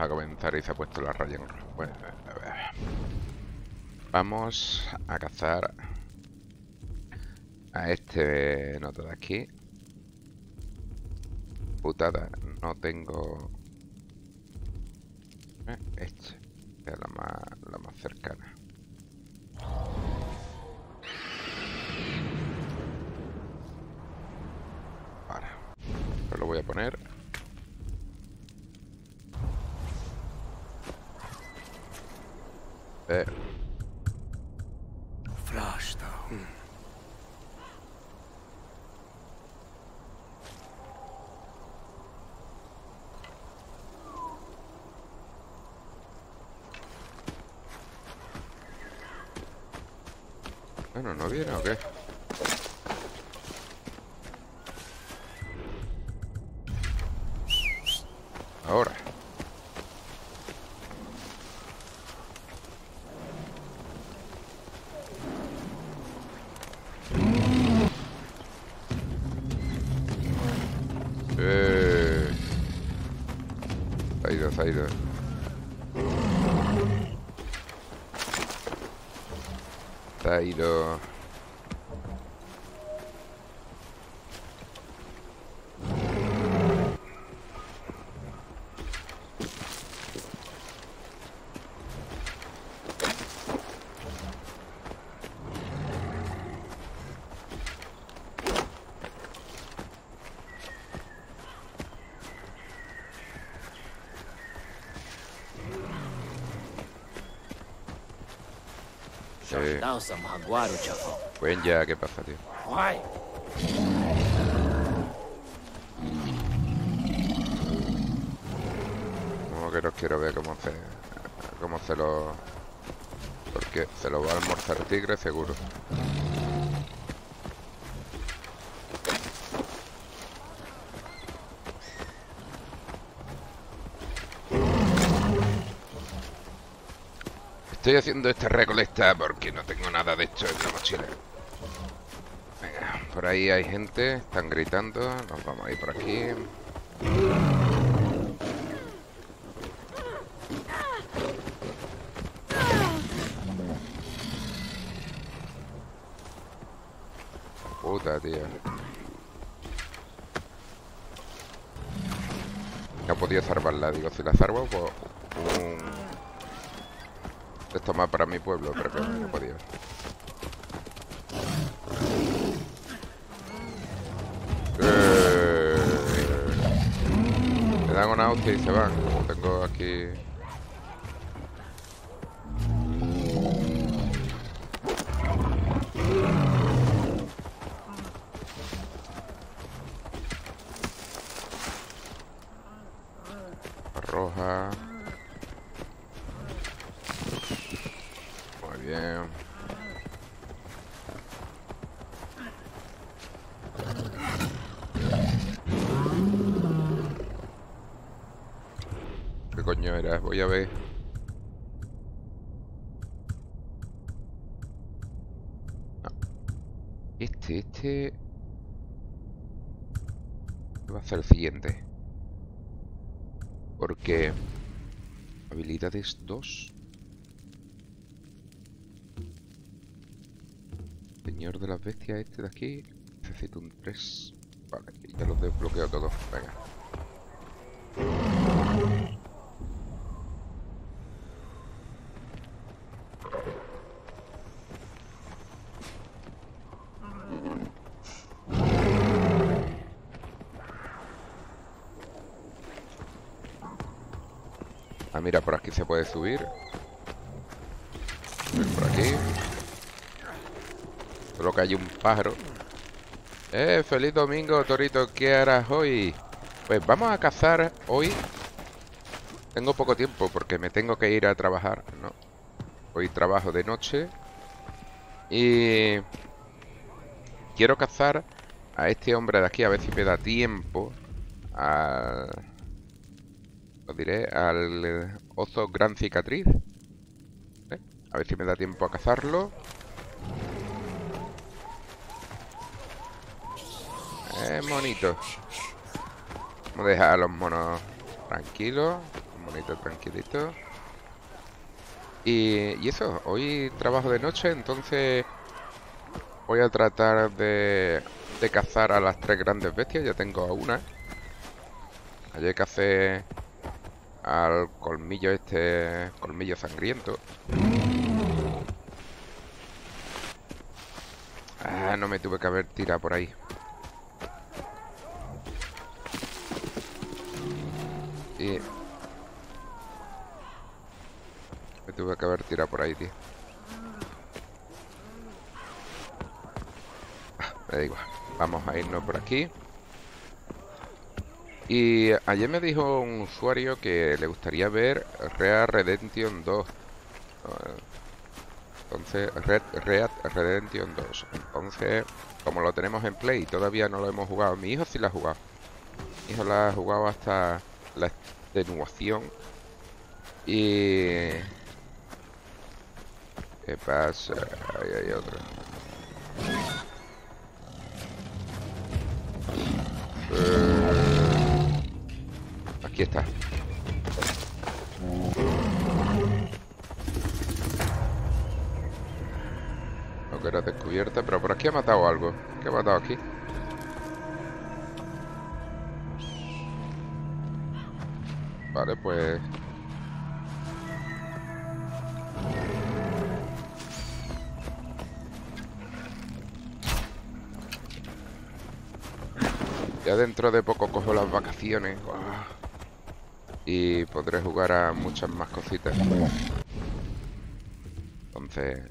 a comenzar y se ha puesto la raya en rojo. Bueno, a ver. Vamos a cazar a este nota de aquí. Putada, no tengo... Eh, Este es la más, la más cercana. Ahora, pues lo voy a poner. Eh, Flashdown. bueno, ¿no viene o qué? Ahora. Eh. Se ha ido, se ha ido. Se ha ido jaguaro, ya, ¿qué pasa, tío? Como que no quiero ver cómo se... Cómo se lo... Porque se lo va a almorzar tigre seguro. Estoy haciendo esta recolecta porque no tengo nada de esto en la mochila. Venga, por ahí hay gente, están gritando. Nos vamos a ir por aquí. Puta, tío. No he podido salvarla, digo, si la salvo, pues. Esto más para mi pueblo, pero que no podido. Eh, Me dan una hostia y se van. Tengo aquí... roja. Muy bien. ¿Qué coño era? Voy a ver. No. Este, este... Va Porque... Habilidades 2. Señor de las bestias este de aquí. Necesito un 3. Vale, ya los desbloqueo todos. Venga. Ah, mira, por aquí se puede subir. Por aquí. Solo que hay un pájaro. Eh, feliz domingo, Torito. ¿Qué harás hoy? Pues vamos a cazar hoy. Tengo poco tiempo porque me tengo que ir a trabajar, ¿no? Hoy trabajo de noche. Y... Quiero cazar a este hombre de aquí, a ver si me da tiempo. A... Lo diré, al oso gran cicatriz. ¿Eh? A ver si me da tiempo a cazarlo. Eh, monito. Vamos a dejar a los monos tranquilos. Monito tranquilito. Y, y eso, hoy trabajo de noche, entonces voy a tratar de, de cazar a las tres grandes bestias. Ya tengo a una. Ayer cacé al colmillo este, colmillo sangriento. Ah, no me tuve que haber tirado por ahí. Y... Me tuve que haber tirado por ahí, tío. Ah, Me da igual. Vamos a irnos por aquí. Y ayer me dijo un usuario que le gustaría ver Red Redemption 2. Ah, Entonces, Red, Red Redemption 2. Entonces, como lo tenemos en Play y todavía no lo hemos jugado, mi hijo sí lo ha jugado. Mi hijo lo ha jugado hasta la extenuación. Y... ¿Qué pasa? Ahí hay otro. Aquí está. No era descubierta, pero por aquí ha matado algo. ¿Qué ha matado aquí? Vale, pues... Ya dentro de poco cojo las vacaciones. Guau. Y podré jugar a muchas más cositas. Entonces...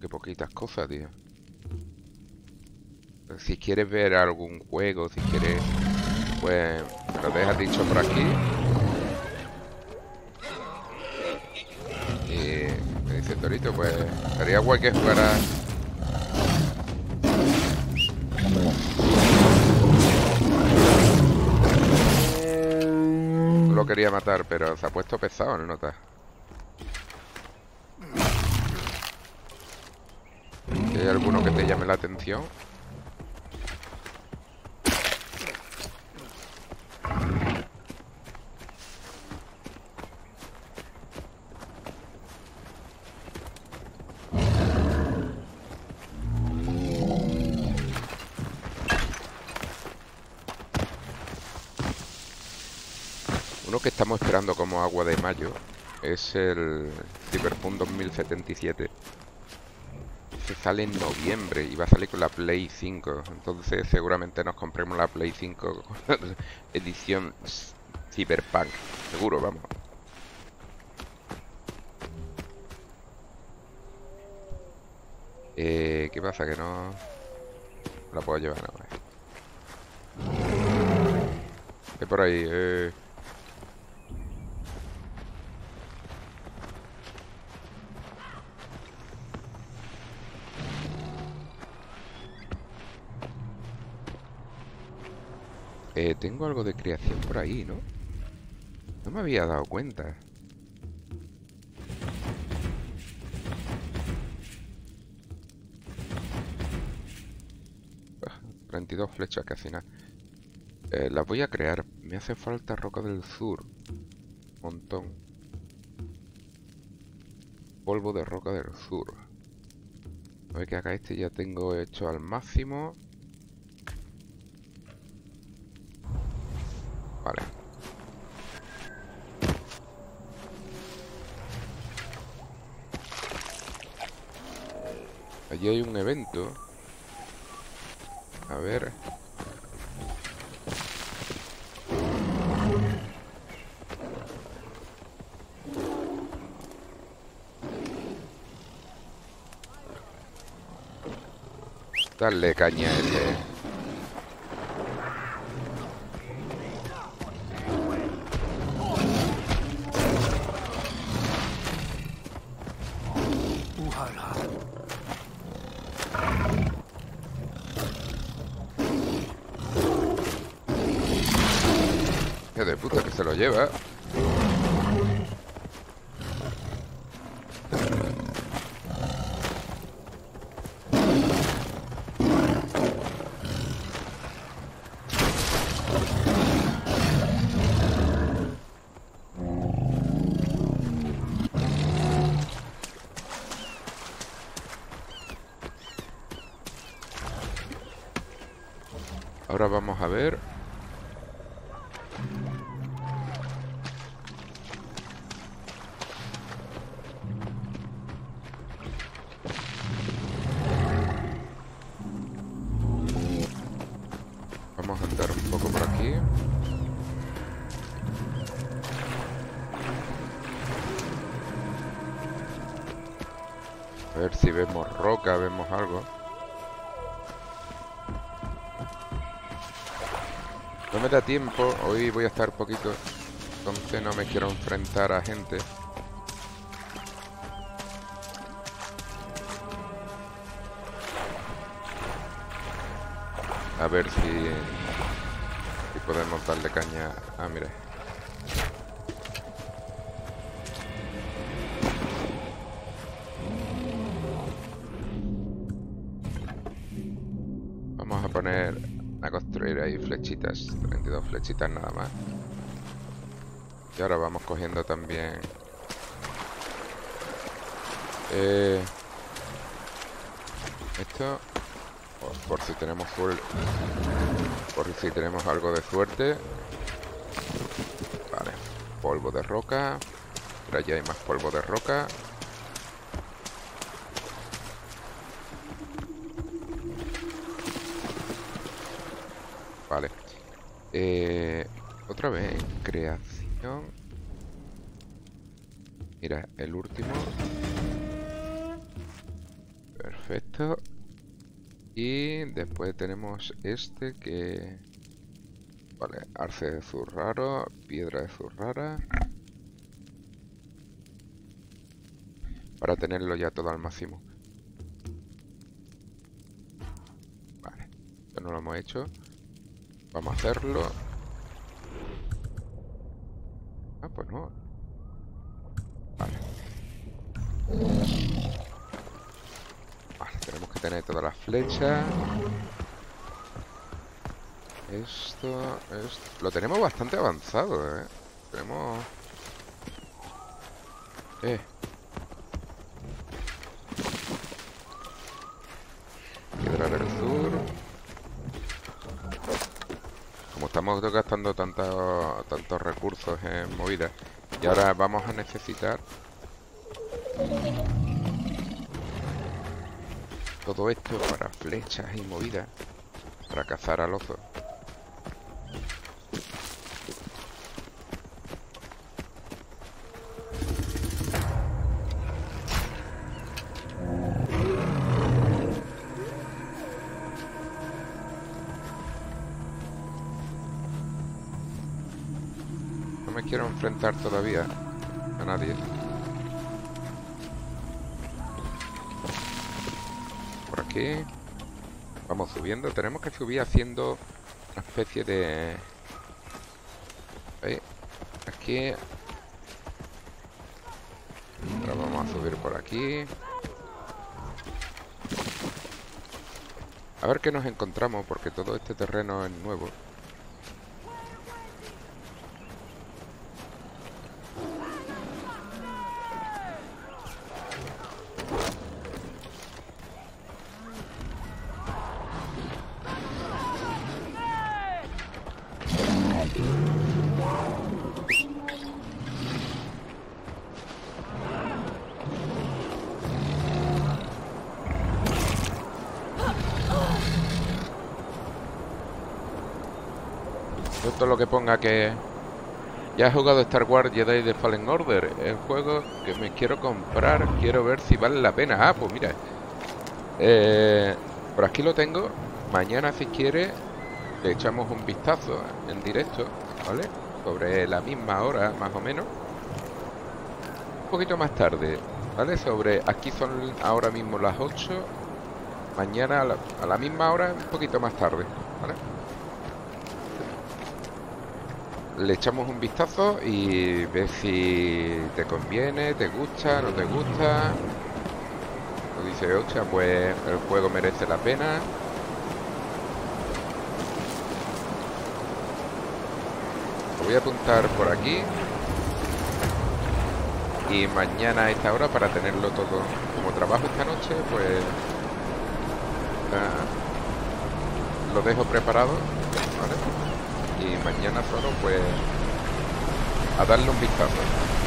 Qué poquitas cosas, tío. Si quieres ver algún juego, si quieres... Pues... Me lo dejas dicho por aquí. Estaría guay que jugara... Lo quería matar, pero se ha puesto pesado, ¿no notas? Si hay alguno que te llame la atención. Como agua de mayo es el Cyberpunk 2077. Se sale en noviembre y va a salir con la Play 5. Entonces seguramente nos compremos la Play 5 edición Cyberpunk. Seguro, vamos. Eh, ¿Qué pasa? Que no la puedo llevar ahora. ¿Qué por ahí? Eh... Eh, tengo algo de creación por ahí, ¿no? No me había dado cuenta. Ah, 32 flechas casi nada. Eh, las voy a crear. Me hace falta roca del sur. Montón. Polvo de roca del sur. A ver que acá este ya tengo hecho al máximo. Vale. Allí hay un evento. A ver. Dale caña a ese. Da tiempo, hoy voy a estar poquito, entonces no me quiero enfrentar a gente. A ver si, si podemos darle caña. Ah, mira. Vamos a poner construir ahí flechitas, 32 flechitas nada más. Y ahora vamos cogiendo también... Eh, esto, por, por si tenemos full, por si tenemos algo de suerte. Vale, polvo de roca. Pero ya hay más polvo de roca. Vale. Eh, otra vez, creación. Mira, el último. Perfecto. Y después tenemos este que... Vale, arce de zurraro, piedra de zurrara. Para tenerlo ya todo al máximo. Vale, esto no lo hemos hecho. Vamos a hacerlo. Ah, pues no. Vale. Vale, tenemos que tener todas las flechas. Esto, esto... Lo tenemos bastante avanzado, ¿eh? Tenemos... Eh. Piedra del sur. Como estamos gastando tanto- tantos recursos en movidas. Y ahora vamos a necesitar... Todo esto para flechas y movidas. Para cazar al oso. Enfrentar todavía a nadie. Por aquí. Vamos subiendo. Tenemos que subir haciendo una especie de... Aquí. Ahora vamos a subir por aquí. A ver qué nos encontramos, porque todo este terreno es nuevo. Que ya he jugado Star Wars Jedi de Fallen Order, el juego que me quiero comprar, quiero ver si vale la pena. Ah, pues mira, eh, por aquí lo tengo. Mañana si quiere le echamos un vistazo en directo, ¿vale? Sobre la misma hora, más o menos. Un poquito más tarde, ¿vale? Sobre aquí son ahora mismo las 8. Mañana a la, a la misma hora, un poquito más tarde, ¿vale? Le echamos un vistazo y ves si te conviene, te gusta, no te gusta. Nos dice, hostia, pues el juego merece la pena. Lo voy a apuntar por aquí. Y mañana a esta hora para tenerlo todo. Como trabajo esta noche, pues... ah, lo dejo preparado, ¿vale? Y mañana solo pues a darle un vistazo.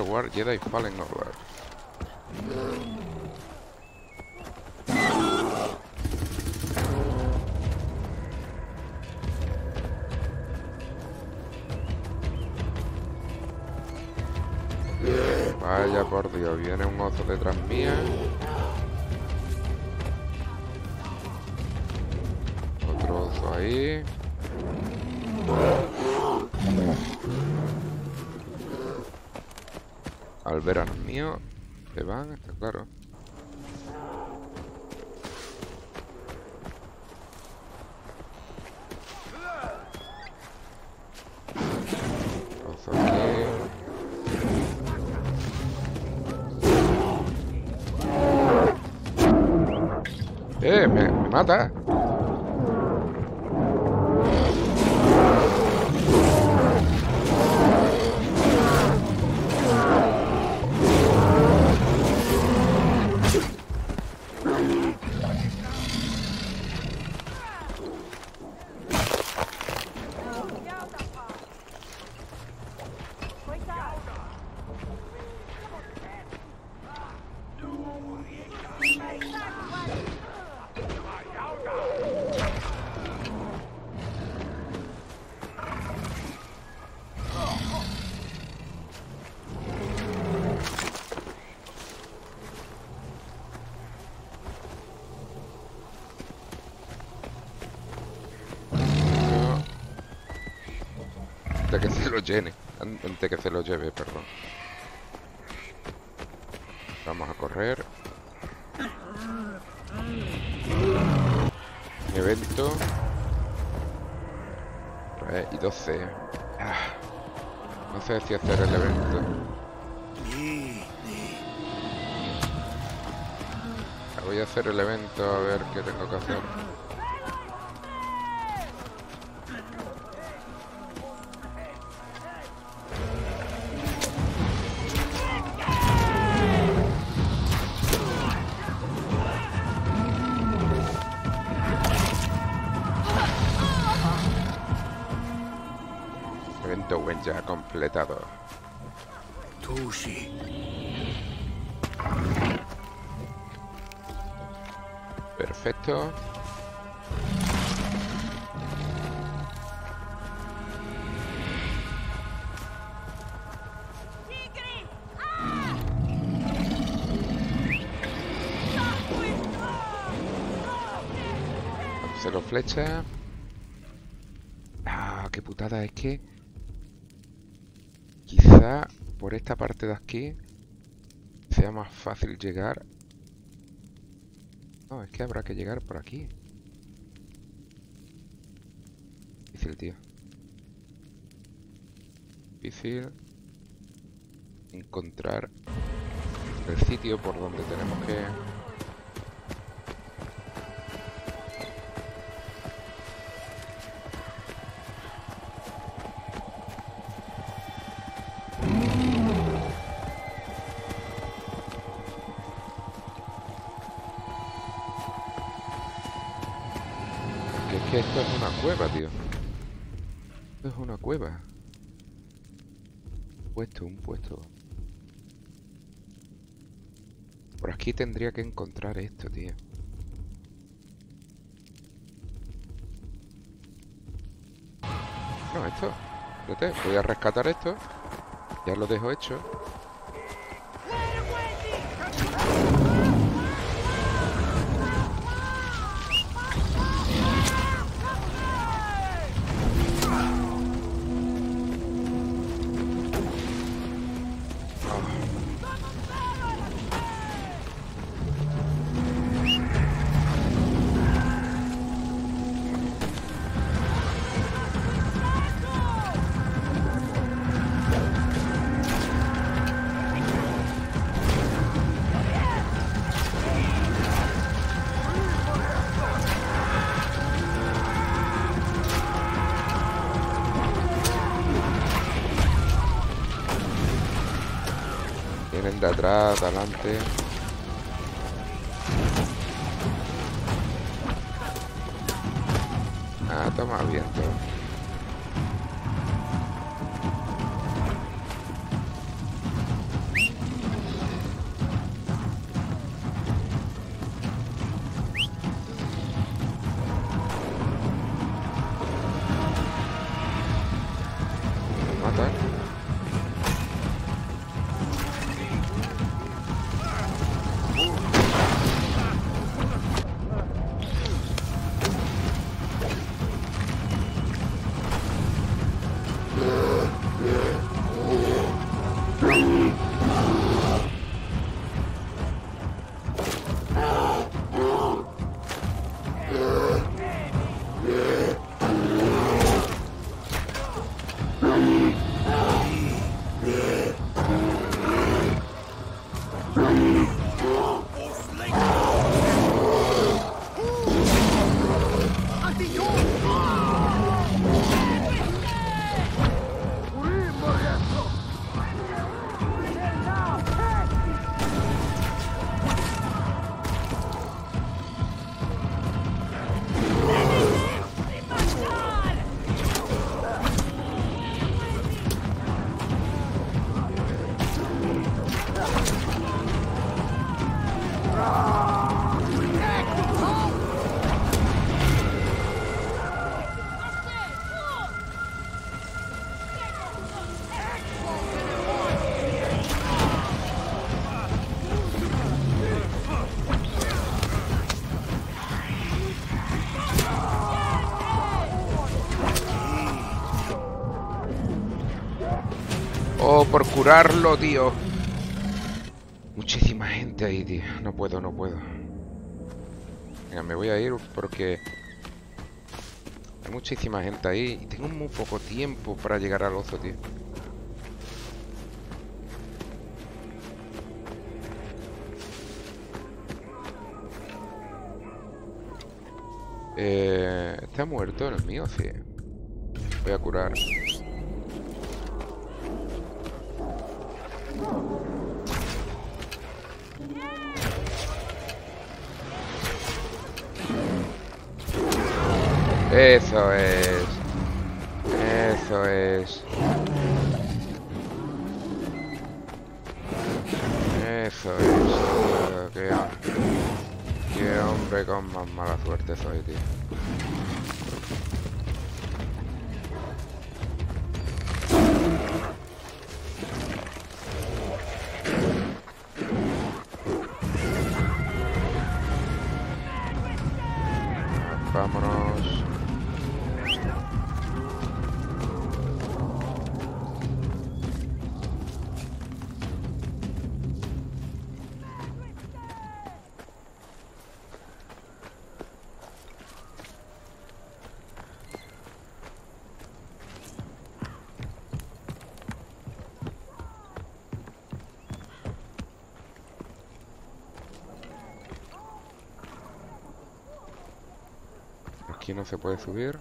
Star Wars Jedi Fallen Order. Vaya por Dios, viene un oso detrás mía. Otro oso ahí. Al ver a los míos, se van, está claro. Oso aquí. ¡Eh! Me, me mata. Antes que se lo llene. an- Antes que se lo lleve, perdón. Vamos a correr. Evento. Y 12. Ah, no sé si hacer el evento. Ah, Voy a hacer el evento a ver qué tengo que hacer. Completado. Tushi. Perfecto. Cero flecha. Ah, qué putada es que por esta parte de aquí sea más fácil llegar. No, es que habrá que llegar por aquí. Difícil, tío. Difícil encontrar el sitio por donde tenemos que... Cueva. Puesto, un puesto. Por aquí tendría que encontrar esto, tío. No, esto. Espérate, voy a rescatar esto. Ya lo dejo hecho. Adelante. Por curarlo, tío. Muchísima gente ahí, tío. No puedo, no puedo. Venga, me voy a ir porque... Hay muchísima gente ahí y tengo muy poco tiempo para llegar al oso, tío. Eh, ¿Está muerto el mío? Sí. Voy a curar. Es. Eso es. Eso es. qué hombre con más mala suerte soy, tío. No se puede subir.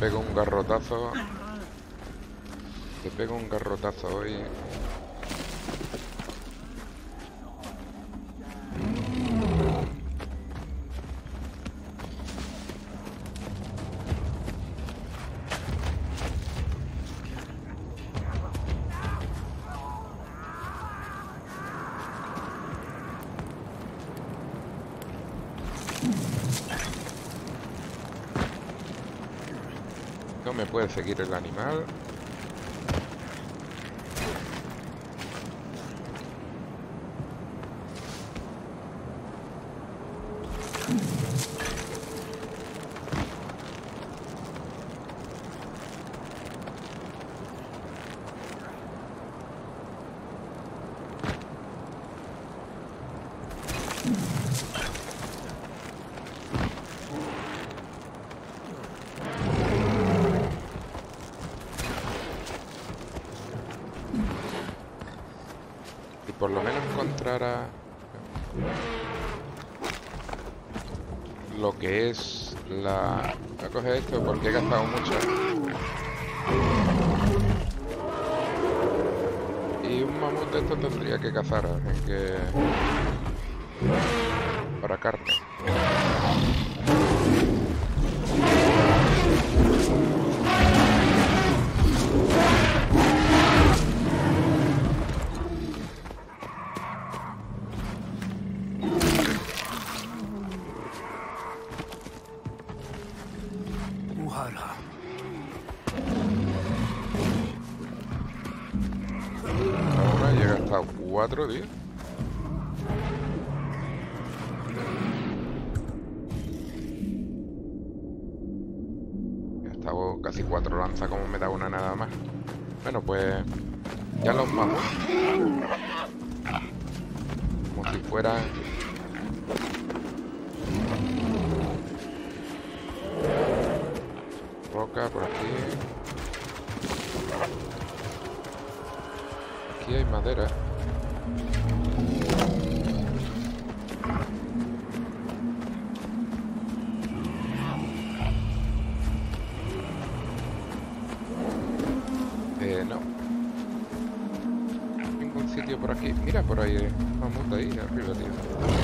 pego un garrotazo. Te pego un garrotazo hoy. puede seguir el animal. Hay que... Para carne. Ahora llega hasta 4, tío. por ahí. Ahí arriba, tío.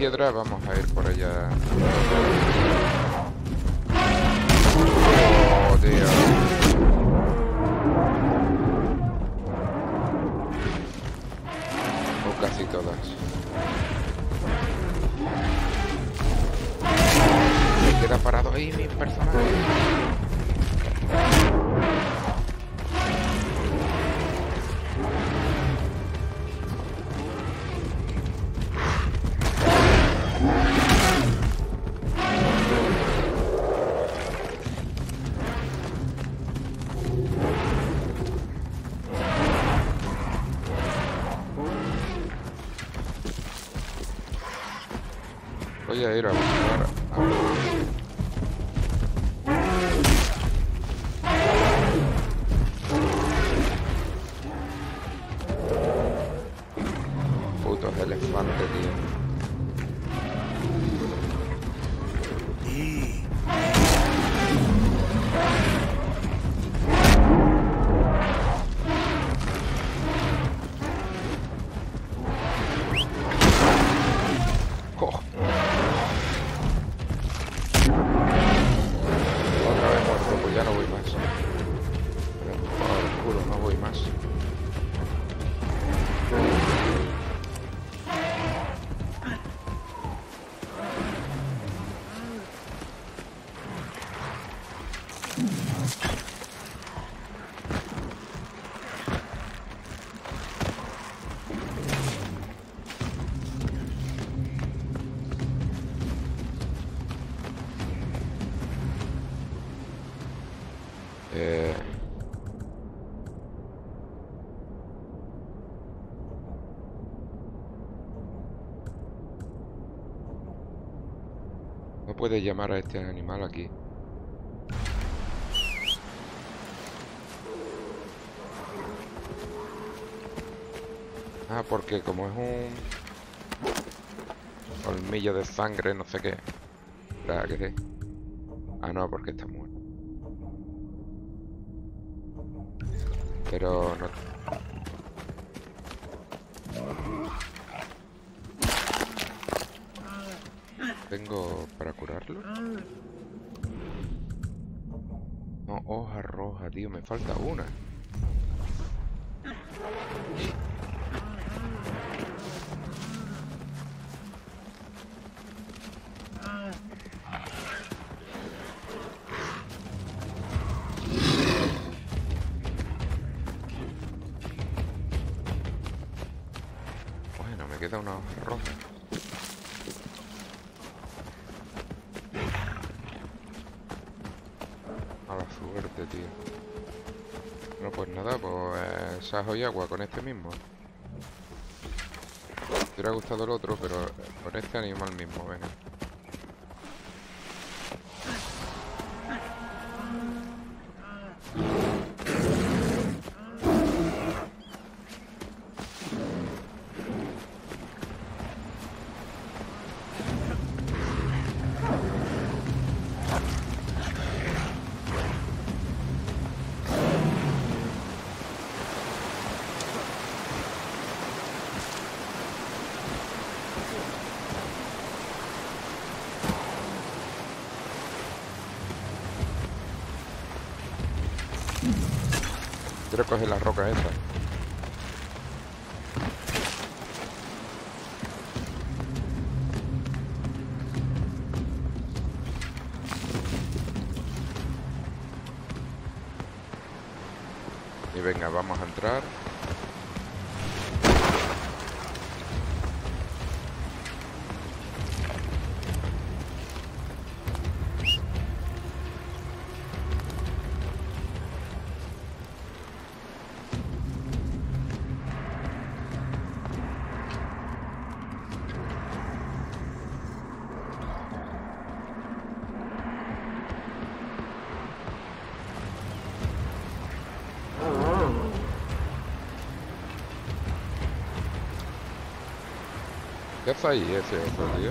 Las piedras, vamos a ir por allá. No puedes llamar a este animal aquí. Ah, porque como es un colmillo de sangre, no sé qué. Sí. Ah, no, porque está muerto. Pero no... ¿Tengo para curarlo? No, roja, tío, me falta una. Bueno, me queda una roja. Sajo y agua con este mismo. Me hubiera gustado el otro, pero con este animal mismo, venga. surprise. ¿Qué hace ahí ese otro tío?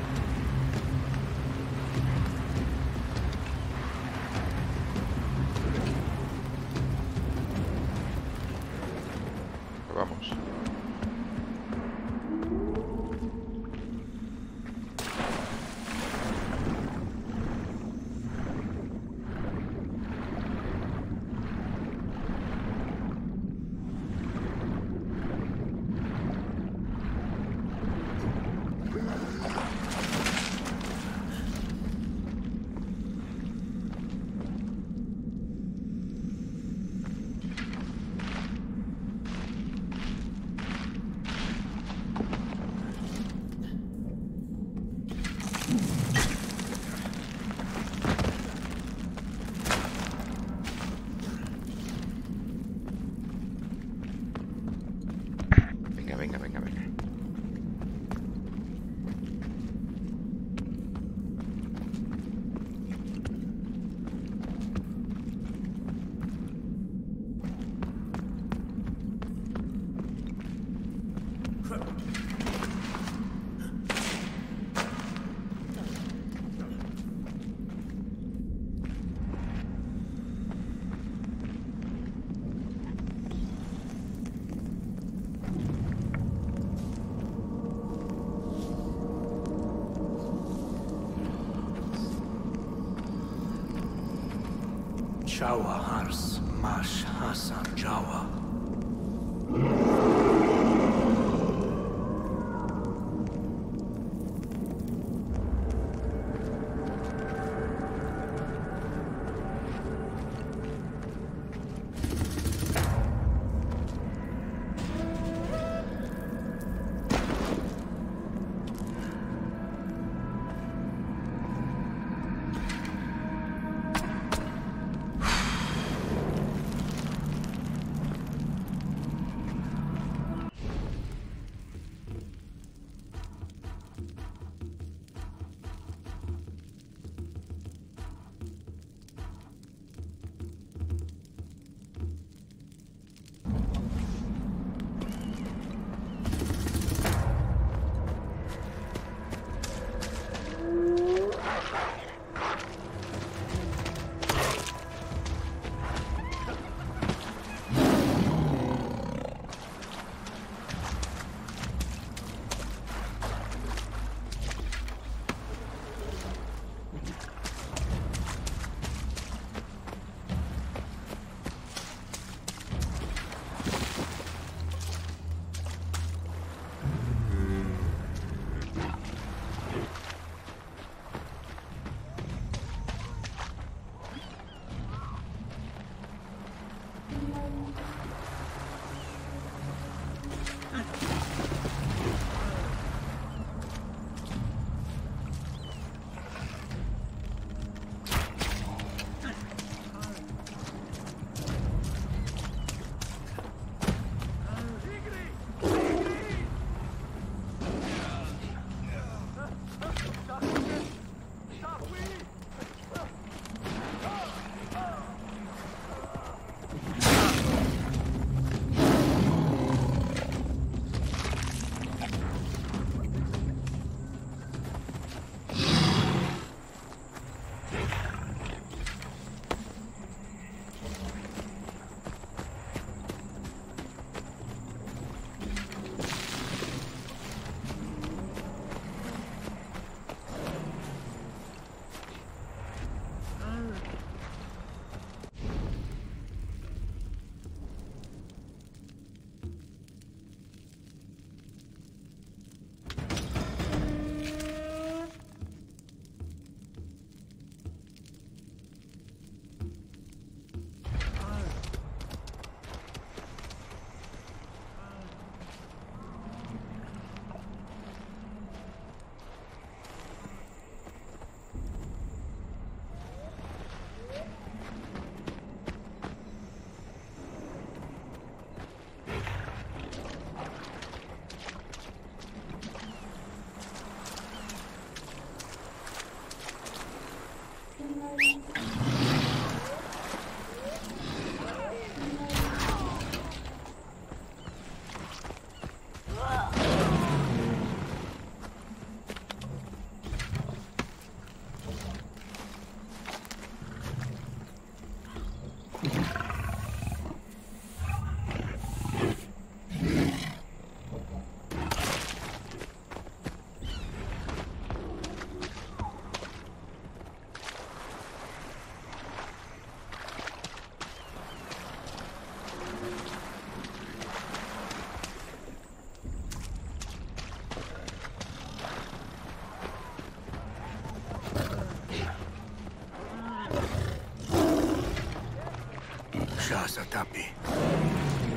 capi.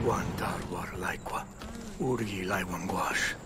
Guantar war laiqua. Urgi laiwan guash.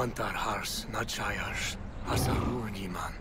Vantar hars, nadshayars, hasarurgiman.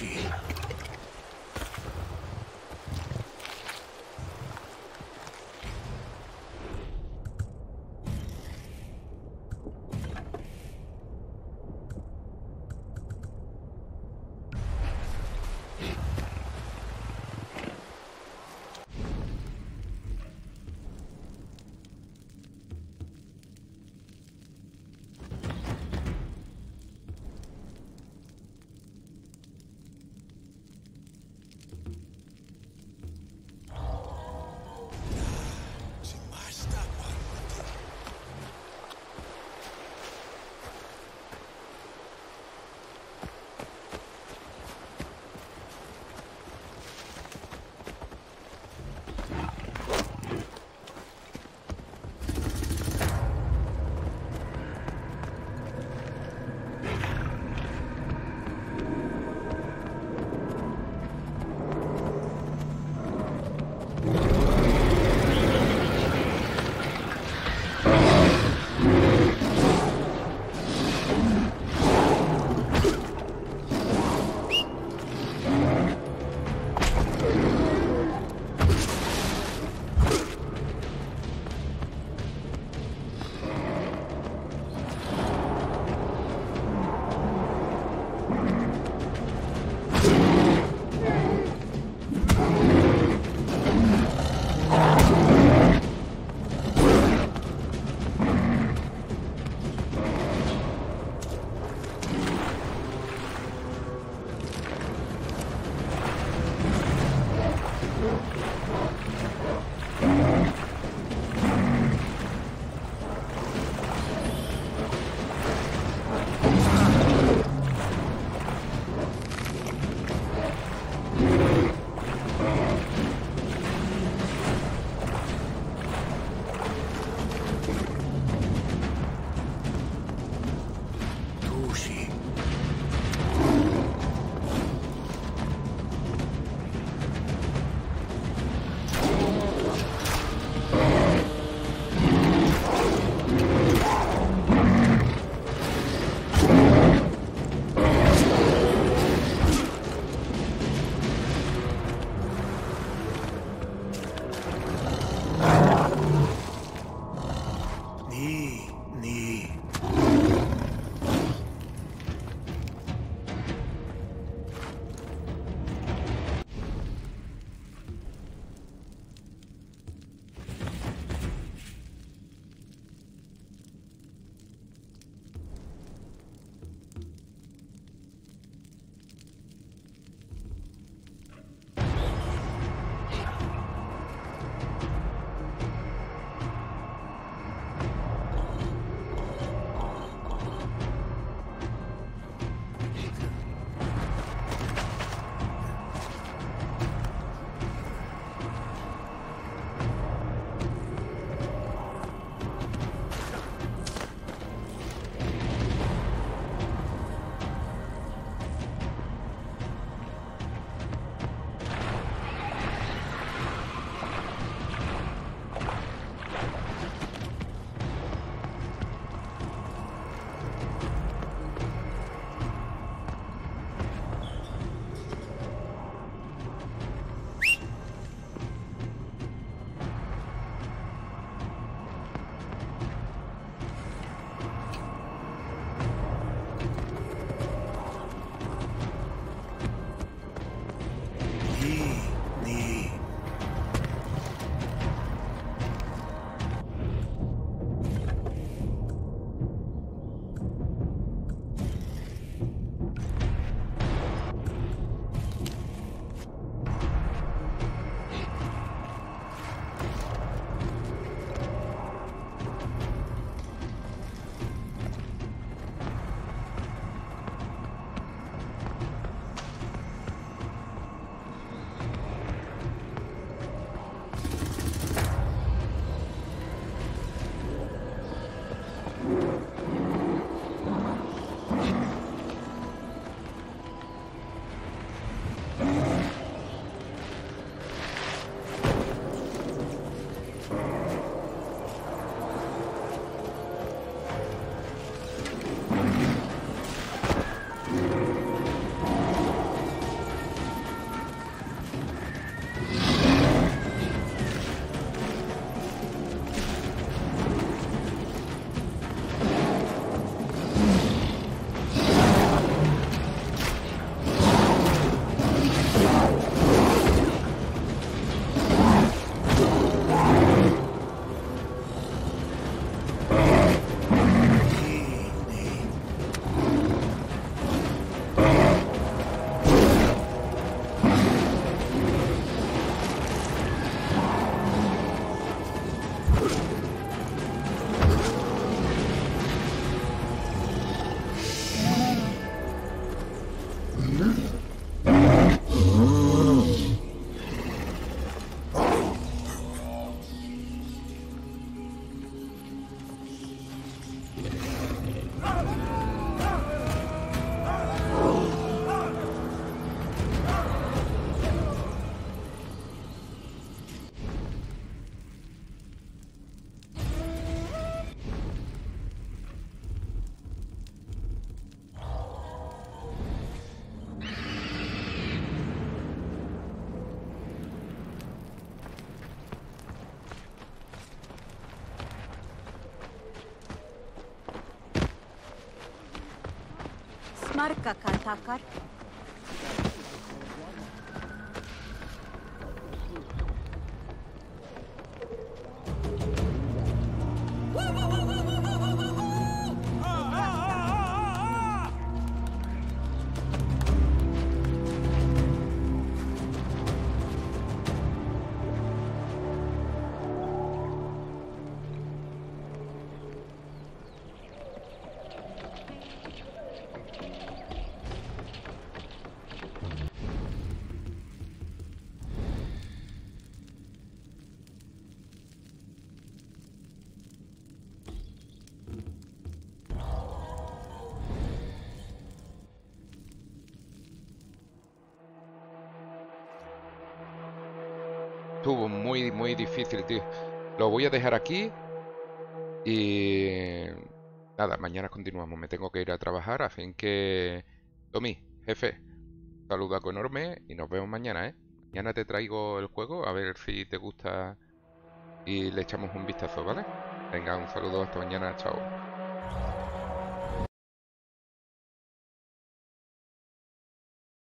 machine. marca, Kaltakar. Muy, difícil, tío. Lo voy a dejar aquí. Y... Nada, mañana continuamos. Me tengo que ir a trabajar. A fin que... Tommy, jefe. Saludaco enorme y nos vemos mañana, ¿eh? Mañana te traigo el juego a ver si te gusta y le echamos un vistazo, ¿vale? Venga, un saludo, hasta mañana, chao.